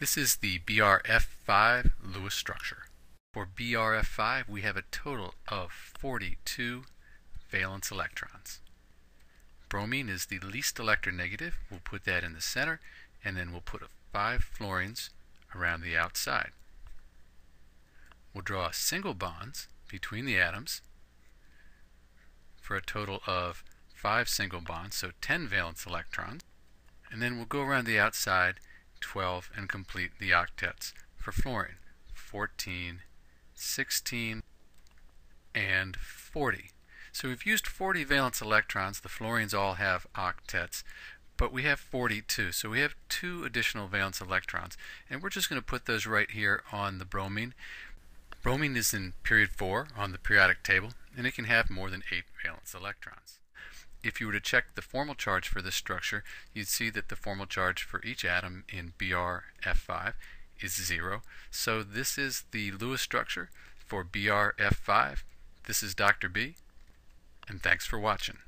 This is the BRF5 Lewis structure. For BRF5 we have a total of 42 valence electrons. Bromine is the least electronegative. We'll put that in the center and then we'll put five fluorines around the outside. We'll draw single bonds between the atoms for a total of five single bonds, so 10 valence electrons. And then we'll go around the outside 12 and complete the octets for fluorine 14, 16, and 40. So we've used 40 valence electrons. The fluorines all have octets, but we have 42. So we have two additional valence electrons. And we're just going to put those right here on the bromine. Bromine is in period 4 on the periodic table, and it can have more than 8 valence electrons. If you were to check the formal charge for this structure, you'd see that the formal charge for each atom in BrF5 is 0. So this is the Lewis structure for BrF5. This is Dr. B, and thanks for watching.